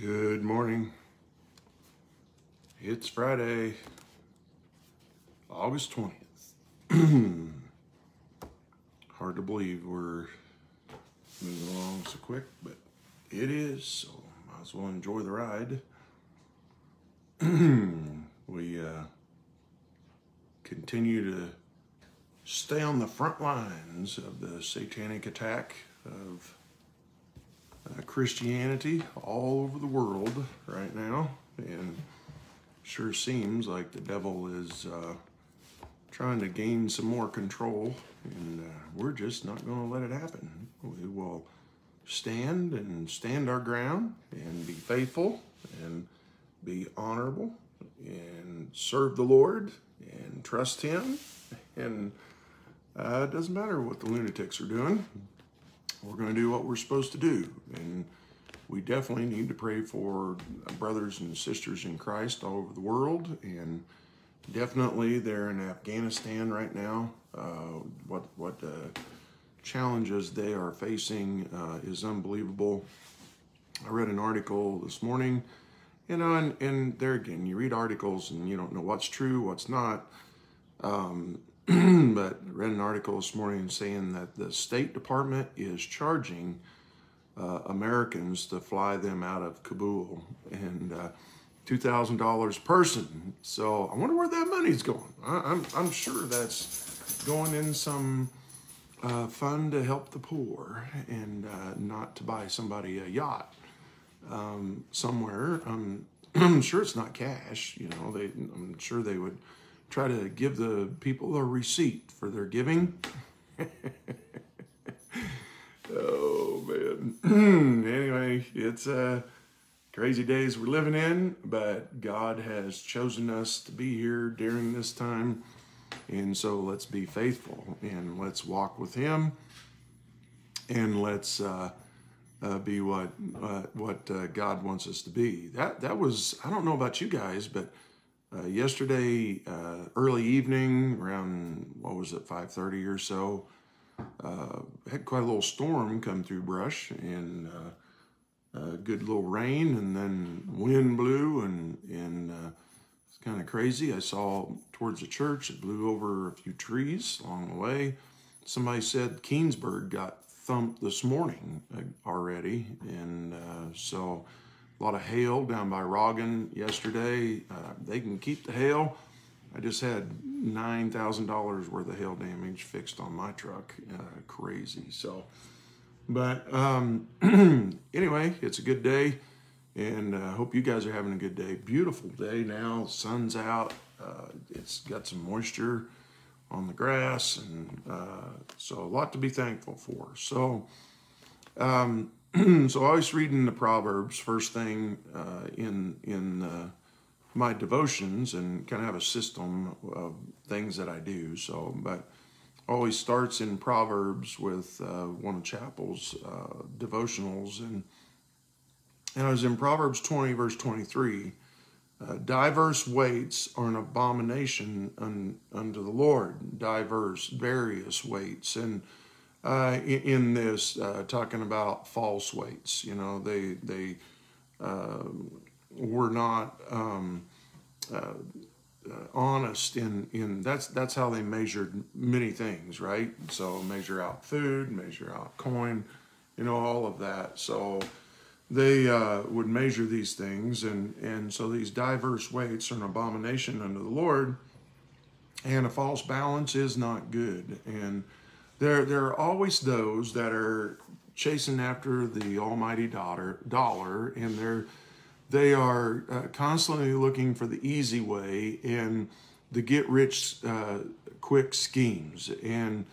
Good morning. It's Friday, August 20th. Hard to believe we're moving along so quick, but it is, so might as well enjoy the ride. we uh, continue to stay on the front lines of the satanic attack of uh, Christianity all over the world right now, and sure seems like the devil is uh, trying to gain some more control, and uh, we're just not going to let it happen. We will stand and stand our ground and be faithful and be honorable and serve the Lord and trust Him. And uh, it doesn't matter what the lunatics are doing we're going to do what we're supposed to do. And we definitely need to pray for brothers and sisters in Christ all over the world. And definitely they're in Afghanistan right now. Uh, what what uh, challenges they are facing uh, is unbelievable. I read an article this morning, you know, and, and there again, you read articles and you don't know what's true, what's not. Um, but read an article this morning saying that the State Department is charging uh, Americans to fly them out of Kabul and uh, $2,000 person. So I wonder where that money's going. I, am I'm, I'm sure that's going in some uh, fund to help the poor and uh, not to buy somebody a yacht um, somewhere. Um, I'm sure it's not cash. You know, they, I'm sure they would try to give the people a receipt for their giving. oh man. anyway, it's uh crazy days we're living in, but God has chosen us to be here during this time. And so let's be faithful and let's walk with him and let's uh, uh, be what uh, what uh, God wants us to be. That that was I don't know about you guys, but uh, yesterday, uh, early evening, around what was it, 5:30 or so, uh, had quite a little storm come through Brush, and uh, a good little rain, and then wind blew, and and uh, it's kind of crazy. I saw towards the church, it blew over a few trees along the way. Somebody said Keenesburg got thumped this morning uh, already, and so a lot of hail down by Roggen yesterday. Uh, they can keep the hail. I just had $9,000 worth of hail damage fixed on my truck. Uh, crazy. So, but um, anyway, it's a good day. And I uh, hope you guys are having a good day. Beautiful day now. Sun's out. Uh, it's got some moisture on the grass. And uh, so a lot to be thankful for. So, um, so I was reading the Proverbs first thing uh, in in uh, my devotions and kind of have a system of things that I do. So, but always starts in Proverbs with uh, one of Chappell's uh, devotionals, and and I was in Proverbs twenty verse twenty three. Uh, diverse weights are an abomination un, unto the Lord. Diverse, various weights, and uh, in, this, uh, talking about false weights. You know, they they uh, were not um, uh, uh, honest in in that's that's how they measured many things, right? So measure out food, measure out coin, you know, all of that. So they uh, would measure these things, and and so these diverse weights are an abomination unto the Lord, and a false balance is not good, and there, there are always those that are chasing after the almighty dollar, dollar and they're, they are uh, constantly looking for the easy way and the get rich uh, quick schemes. And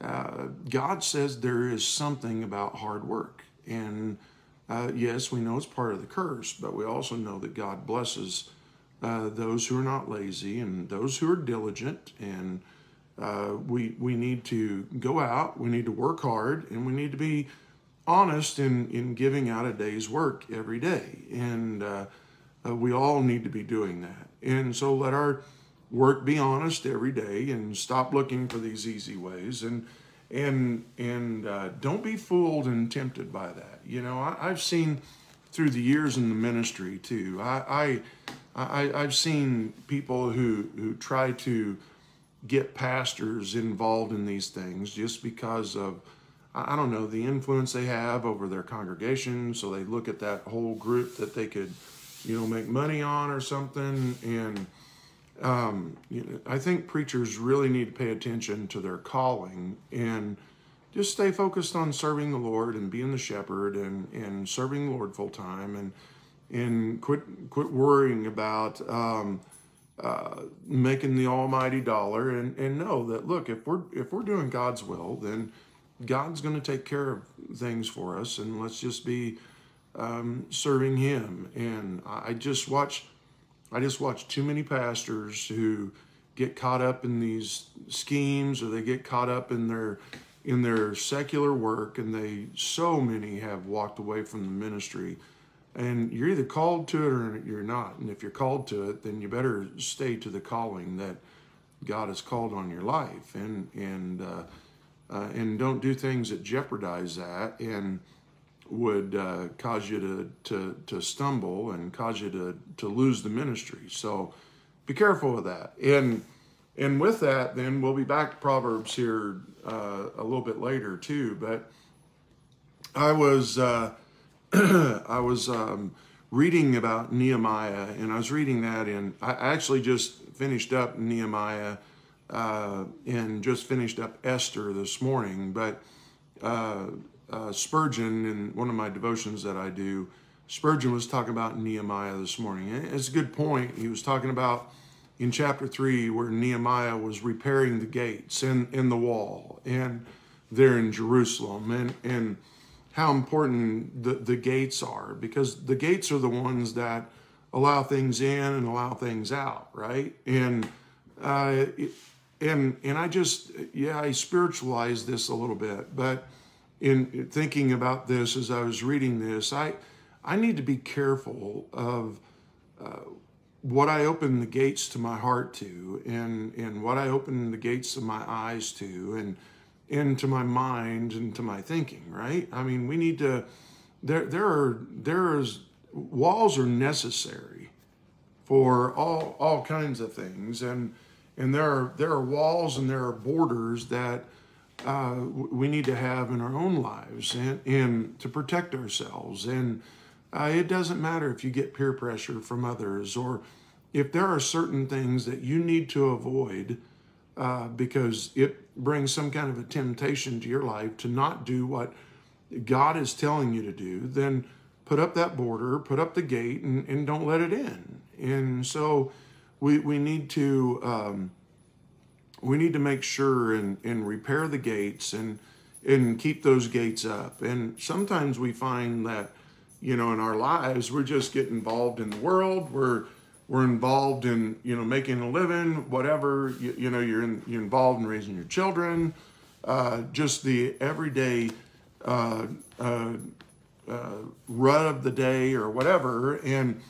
uh, God says there is something about hard work. And uh, yes, we know it's part of the curse, but we also know that God blesses uh, those who are not lazy and those who are diligent and uh, we we need to go out, we need to work hard, and we need to be honest in in giving out a day's work every day. And uh, uh, we all need to be doing that. And so let our work be honest every day, and stop looking for these easy ways. And and and uh, don't be fooled and tempted by that. You know, I, I've seen through the years in the ministry too. I, I, I I've seen people who who try to get pastors involved in these things just because of I don't know the influence they have over their congregation. So they look at that whole group that they could, you know, make money on or something. And um, you know, I think preachers really need to pay attention to their calling and just stay focused on serving the Lord and being the shepherd and, and serving the Lord full time and and quit quit worrying about um, uh, making the almighty dollar and, and know that look if we're if we're doing God's will then God's going to take care of things for us and let's just be um, serving Him and I just watch I just watch too many pastors who get caught up in these schemes or they get caught up in their in their secular work, and they so many have walked away from the ministry. And you're either called to it or you're not. And if you're called to it, then you better stay to the calling that God has called on your life, and and uh, uh, and don't do things that jeopardize that and would uh, cause you to, to to stumble and cause you to to lose the ministry. So be careful with that. And and with that, then we'll be back to Proverbs here uh, a little bit later too. But I was uh, I was um, reading about Nehemiah, and I was reading that in. I actually just finished up Nehemiah uh, and just finished up Esther this morning. But uh, uh, Spurgeon, in one of my devotions that I do, Spurgeon was talking about Nehemiah this morning. And it's a good point. He was talking about in chapter 3 where Nehemiah was repairing the gates and in the wall and there in Jerusalem and and how important the, the gates are because the gates are the ones that allow things in and allow things out right? And uh, and and I just yeah I spiritualized this a little bit but in thinking about this as I was reading this I I need to be careful of uh, what I open the gates to my heart to and, and what I open the gates of my eyes to and into my mind and to my thinking, right? I mean, we need to there there are there's walls are necessary for all all kinds of things and and there are there are walls and there are borders that uh, we need to have in our own lives and, and to protect ourselves and uh, it doesn't matter if you get peer pressure from others or if there are certain things that you need to avoid uh, because it brings some kind of a temptation to your life to not do what God is telling you to do, then put up that border, put up the gate, and, and don't let it in. And so we, we need to um, we need to make sure and, and repair the gates and and keep those gates up. And sometimes we find that you know, in our lives, we're just get involved in the world. We're we're involved in you know making a living, whatever. You, you know, you're in, you're involved in raising your children. Uh, just the everyday uh, uh, uh run of the day or whatever, and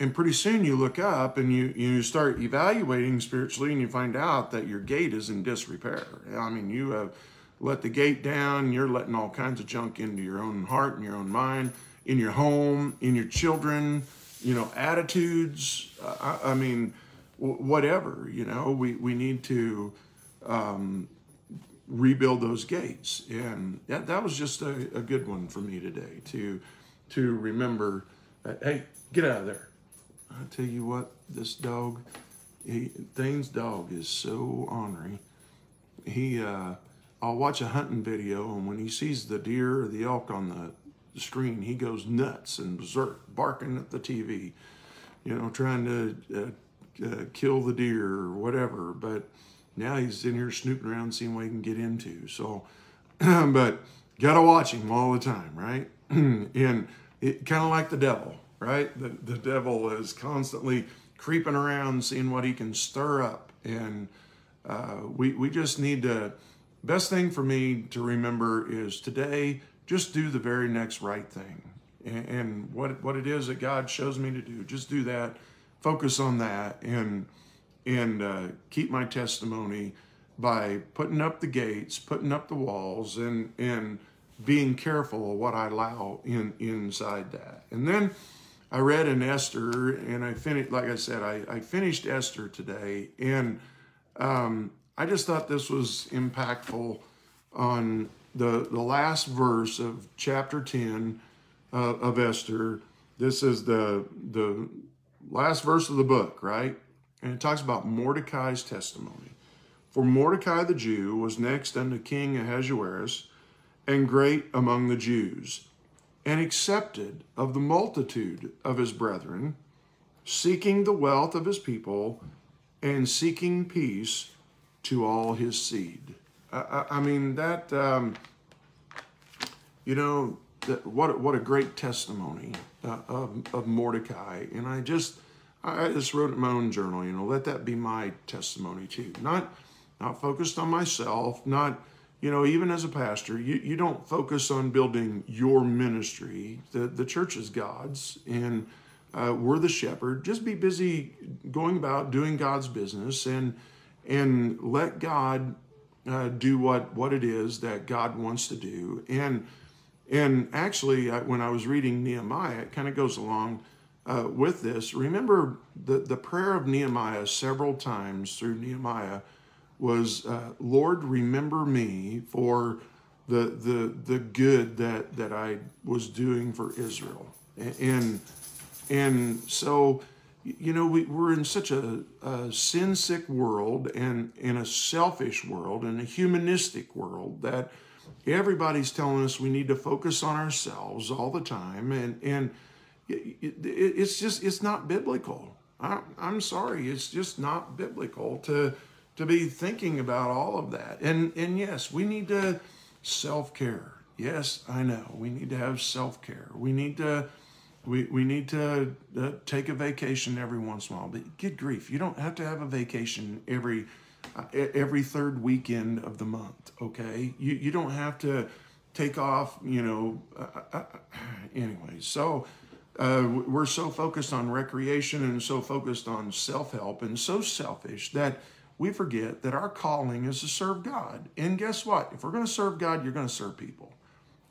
and pretty soon you look up and you you start evaluating spiritually, and you find out that your gate is in disrepair. I mean, you have let the gate down. You're letting all kinds of junk into your own heart and your own mind in your home, in your children, you know, attitudes. Uh, I, I, mean, whatever, you know, we, we need to um, rebuild those gates. And that, that was just a, a good one for me today to, to remember, hey, get out of there. I tell you what, this dog, he, Thane's dog is so ornery. He, uh, I'll watch a hunting video, and when he sees the deer or the elk on the screen, he goes nuts and berserk, barking at the TV, you know, trying to uh, uh, kill the deer or whatever. But now he's in here snooping around, seeing what he can get into. So, but gotta watch him all the time, right? and it kind of like the devil, right? The the devil is constantly creeping around, seeing what he can stir up, and uh, we we just need to. Best thing for me to remember is today just do the very next right thing. And, and what what it is that God shows me to do, just do that. Focus on that, and and uh, keep my testimony by putting up the gates, putting up the walls, and and being careful of what I allow in inside that. And then I read in Esther, and I finished. Like I said, I, I finished Esther today, and um, I just thought this was impactful on the the last verse of chapter ten uh, of Esther. This is the the last verse of the book, right? And it talks about Mordecai's testimony. For Mordecai the Jew was next unto King Ahasuerus, and great among the Jews, and accepted of the multitude of his brethren, seeking the wealth of his people, and seeking peace to all his seed. I, I, I mean, that, um, you know, that, what, what a great testimony uh, of, of Mordecai. And I just, I just wrote in my own journal, you know, let that be my testimony too. Not, not focused on myself, not, you know, even as a pastor, you, you don't focus on building your ministry. The, the church is God's, and uh, we're the shepherd. Just be busy going about doing God's business and and let God uh, do what what it is that God wants to do. And and actually, when I was reading Nehemiah, it kind of goes along uh, with this. Remember the the prayer of Nehemiah several times through Nehemiah was, uh, Lord, remember me for the the the good that that I was doing for Israel, and and so you know we, we're in such a, a sin sick world and in a selfish world and a humanistic world that everybody's telling us we need to focus on ourselves all the time and and it's just it's not biblical I, i'm sorry it's just not biblical to to be thinking about all of that. And and yes, we need to self-care. Yes, I know. We need to have self-care. We need to we, we need to uh, take a vacation every once in a while. But good grief, you don't have to have a vacation every every third weekend of the month, okay? You you don't have to take off, you know, uh, uh, uh anyway. So uh, we're so focused on recreation and so focused on self-help and so selfish that we forget that our calling is to serve God. And guess what? If we're going to serve God, you're going to serve people.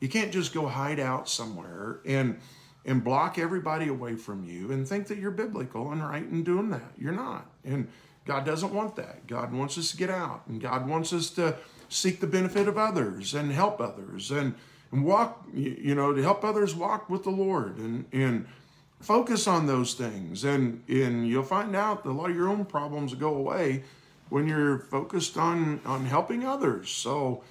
You can't just go hide out somewhere and and block everybody away from you and think that you're biblical and right in doing that. You're not. And God doesn't want that. God wants us to get out and God wants us to seek the benefit of others and help others and, and walk, you know, to help others walk with the Lord and, and focus on those things. And, and you'll find out that a lot of your own problems go away when you're focused on on helping others. So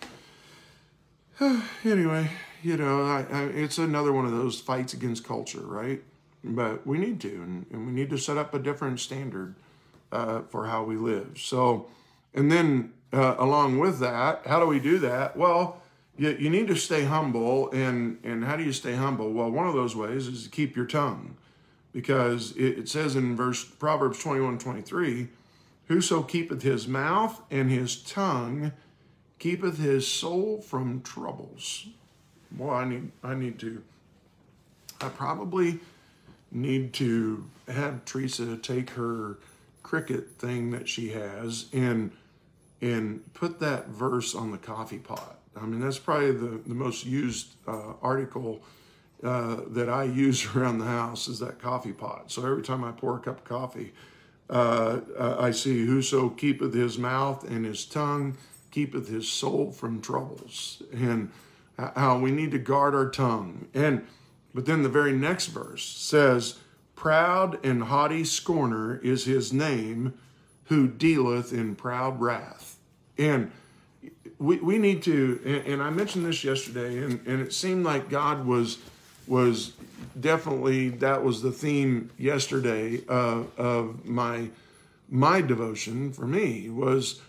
anyway, you know, I, I, it's another one of those fights against culture, right? But we need to, and, and we need to set up a different standard uh, for how we live. So, and then uh, along with that, how do we do that? Well, you, you need to stay humble, and and how do you stay humble? Well, one of those ways is to keep your tongue, because it, it says in verse Proverbs 21, 23, Whoso keepeth his mouth and his tongue keepeth his soul from troubles. Boy, I need I need to I probably need to have Teresa take her Cricut thing that she has and and put that verse on the coffee pot. I mean, that's probably the, the most used uh, article uh, that I use around the house is that coffee pot. So every time I pour a cup of coffee, uh, I see whoso keepeth his mouth and his tongue keepeth his soul from troubles, and how we need to guard our tongue. And but then the very next verse says, "Proud and haughty scorner is his name, who dealeth in proud wrath." And we, we need to, and, and I mentioned this yesterday, and, and it seemed like God was was definitely that was the theme yesterday uh, of my my devotion for me was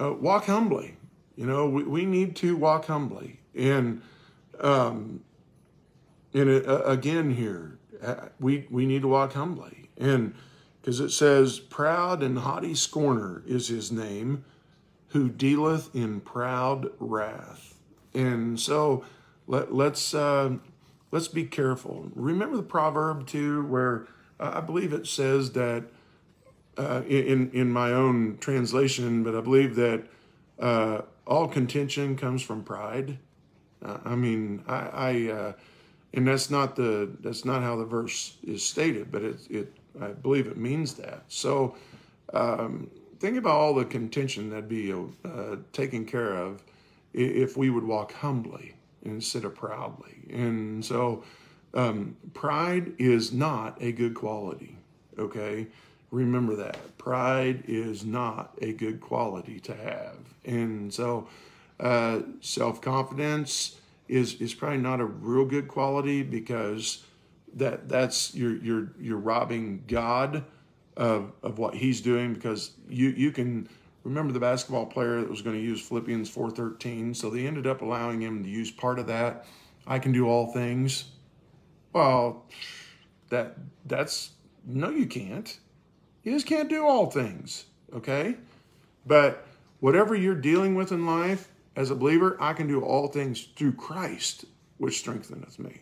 uh, walk humbly. You know, we, we need to walk humbly, and um, and it, uh, again here we we need to walk humbly, and because it says, "Proud and haughty scorner is his name, who dealeth in proud wrath," and so let let's uh, let's be careful. Remember the proverb too, where uh, I believe it says that uh, in in my own translation, but I believe that uh, all contention comes from pride. Uh, I mean, I, I uh, and that's not the that's not how the verse is stated, but it it I believe it means that. So um, think about all the contention that'd be uh, taken care of if we would walk humbly instead of proudly. And so um, pride is not a good quality. Okay, remember that pride is not a good quality to have, and so uh, self confidence is is probably not a real good quality because that that's you're you're you're robbing God of of what He's doing because you you can remember the basketball player that was going to use Philippians four thirteen, so they ended up allowing him to use part of that. I can do all things. Well, that that's no, you can't. You just can't do all things. Okay, but whatever you're dealing with in life, as a believer, I can do all things through Christ, which strengtheneth me.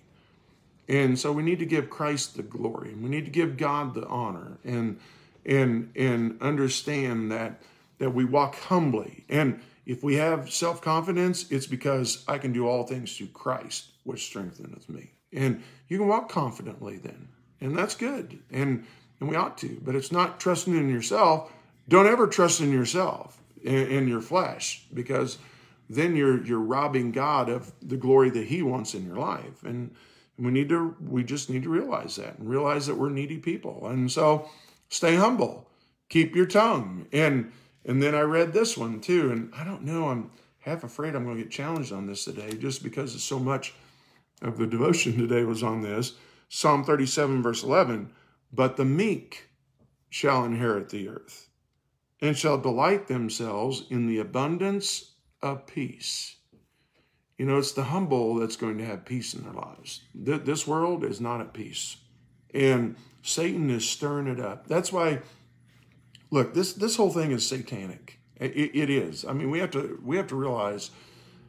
And so we need to give Christ the glory. And we need to give God the honor and and and understand that that we walk humbly. And if we have self-confidence, it's because I can do all things through Christ, which strengtheneth me. And you can walk confidently then. And that's good. And and we ought to. But it's not trusting in yourself. Don't ever trust in yourself in, in your flesh because then you're you're robbing God of the glory that He wants in your life. And we need to we just need to realize that and realize that we're needy people. And so stay humble. Keep your tongue. And and then I read this one too, and I don't know, I'm half afraid I'm going to get challenged on this today just because so much of the devotion today was on this. Psalm 37, verse 11. But the meek shall inherit the earth and shall delight themselves in the abundance of peace. You know, it's the humble that's going to have peace in their lives. This world is not at peace. And Satan is stirring it up. That's why, look, this, this whole thing is satanic. It, it is. I mean, we have to we have to realize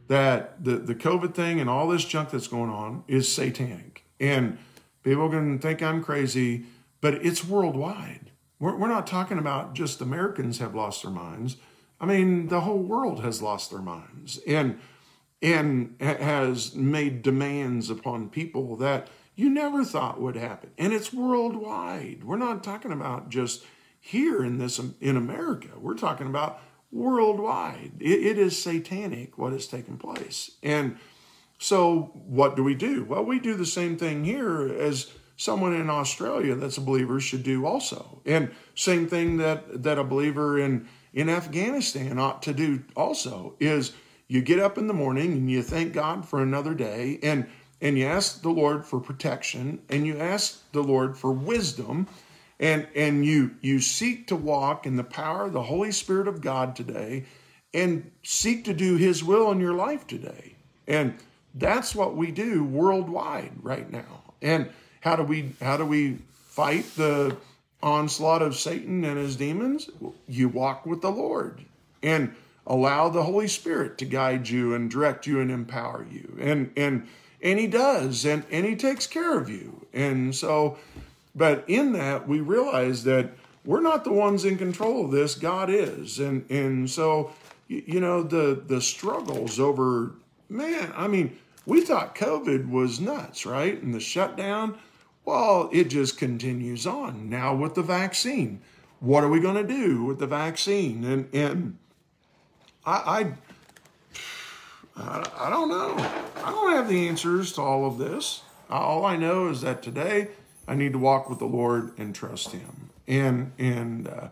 that the, the COVID thing and all this junk that's going on is satanic. And people can think I'm crazy, but it's worldwide. We're, we're not talking about just Americans have lost their minds. I mean, the whole world has lost their minds and and has made demands upon people that you never thought would happen. And it's worldwide. We're not talking about just here in this in America. We're talking about worldwide. it, it is satanic what has taken place. And so what do we do? Well, we do the same thing here as someone in Australia that's a believer should do also. And same thing that that a believer in in Afghanistan ought to do also is you get up in the morning and you thank God for another day and and you ask the Lord for protection and you ask the Lord for wisdom and and you you seek to walk in the power of the Holy Spirit of God today and seek to do his will in your life today. And that's what we do worldwide right now. And how do we how do we fight the onslaught of Satan and his demons, you walk with the Lord and allow the Holy Spirit to guide you and direct you and empower you. And and and he does and and he takes care of you. And so but in that we realize that we're not the ones in control of this, God is. And and so you know the the struggles over man, I mean, we thought COVID was nuts, right? And the shutdown well, it just continues on. Now with the vaccine, what are we going to do with the vaccine? And and I, I I don't know. I don't have the answers to all of this. All I know is that today I need to walk with the Lord and trust Him. And and uh,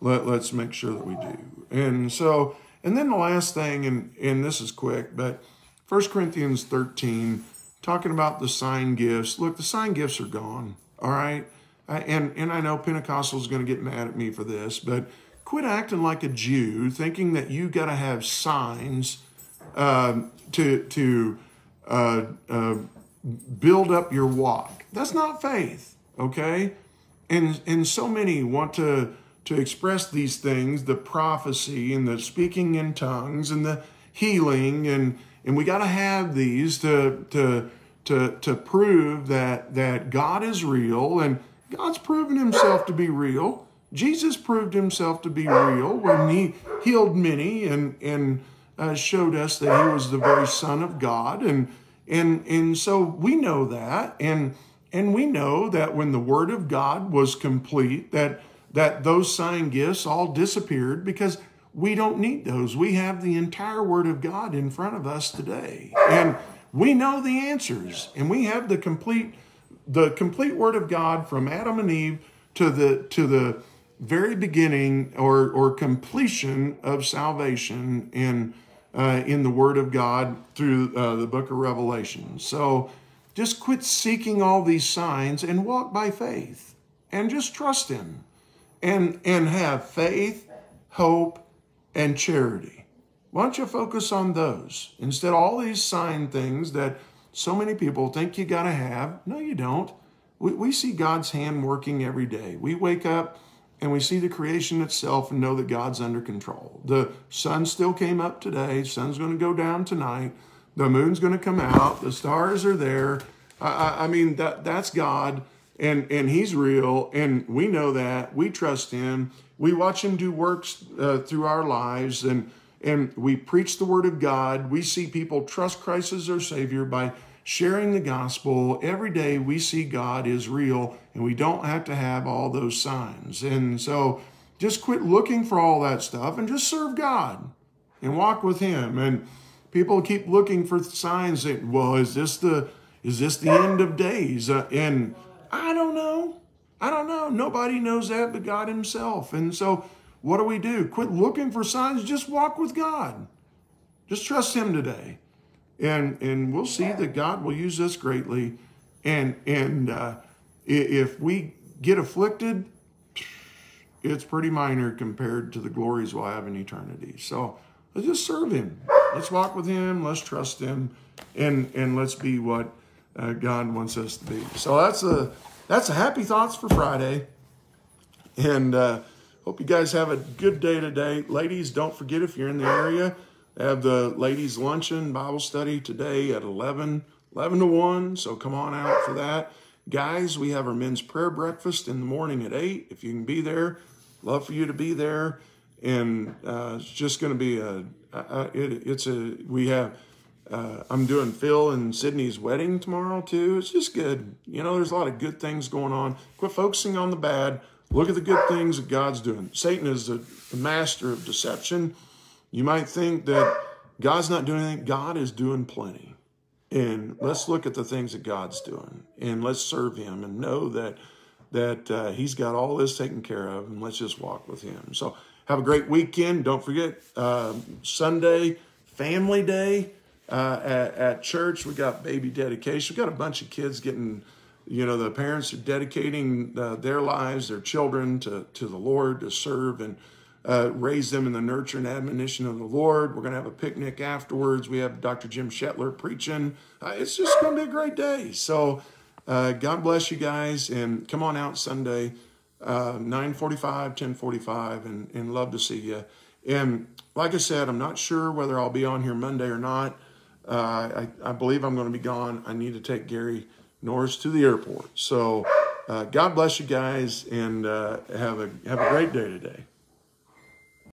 let let's make sure that we do. And so and then the last thing, and and this is quick, but 1 Corinthians 13 talking about the sign gifts. Look, the sign gifts are gone. All right. And, and I know Pentecostal is going to get mad at me for this, but quit acting like a Jew, thinking that you got to have signs uh, to, to uh, uh, build up your walk. That's not faith, okay? And, and so many want to, to express these things the prophecy and the speaking in tongues and the healing and and we got to have these to to to to prove that that God is real and God's proven himself to be real. Jesus proved himself to be real when he healed many and and uh, showed us that he was the very Son of God. And, and, and so we know that. And, and we know that when the Word of God was complete, that, that those sign gifts all disappeared because we don't need those. We have the entire Word of God in front of us today. And we know the answers. And we have the complete, the complete Word of God from Adam and Eve to the, to the, very beginning or, or completion of salvation in, uh, in the Word of God through uh, the book of Revelation. So just quit seeking all these signs and walk by faith and just trust Him and, and have faith, hope, and charity. Why don't you focus on those instead of all these sign things that so many people think you got to have? No, you don't. We, we see God's hand working every day. We wake up and we see the creation itself and know that God's under control. The sun still came up today. Sun's going to go down tonight. The moon's going to come out. The stars are there. I, I mean, that that's God, and and He's real, and we know that. We trust Him. We watch Him do works uh, through our lives, and and we preach the Word of God. We see people trust Christ as their Savior by sharing the gospel. Every day we see God is real and we don't have to have all those signs. And so just quit looking for all that stuff and just serve God and walk with Him. And people keep looking for signs that, well, is this the is this the end of days? Uh, and I don't know. I don't know. Nobody knows that but God Himself. And so what do we do? Quit looking for signs. Just walk with God. Just trust Him today and and we'll see that God will use us greatly. And and uh, if we get afflicted, it's pretty minor compared to the glories we'll have in eternity. So let's just serve Him. Let's walk with Him. Let's trust Him, and and let's be what uh, God wants us to be. So that's a that's a happy thoughts for Friday, and uh, hope you guys have a good day today, ladies. Don't forget if you're in the area have the ladies' luncheon Bible study today at 11, 11 to 1. So come on out for that. Guys, we have our men's prayer breakfast in the morning at 8. If you can be there, love for you to be there. And uh, it's just going to be a, a it, it's a, we have, uh, I'm doing Phil and Sydney's wedding tomorrow too. It's just good. You know, there's a lot of good things going on. Quit focusing on the bad. Look at the good things that God's doing. Satan is the, the master of deception. You might think that God's not doing anything. God is doing plenty. And let's look at the things that God's doing and let's serve him and know that that uh, he's got all this taken care of and let's just walk with him. So have a great weekend. Don't forget uh, Sunday, family day uh, at, at church. We got baby dedication. We got a bunch of kids getting, you know, the parents are dedicating uh, their lives, their children to, to the Lord to serve and uh, raise them in the nurture and admonition of the Lord. We're going to have a picnic afterwards. We have Dr. Jim Shetler preaching. Uh, it's just going to be a great day. So uh, God bless you guys, and come on out Sunday, uh, 9.45, 10.45, and, and love to see you. And like I said, I'm not sure whether I'll be on here Monday or not. Uh, I, I believe I'm going to be gone. I need to take Gary Norris to the airport. So uh, God bless you guys, and uh, have a have a great day today.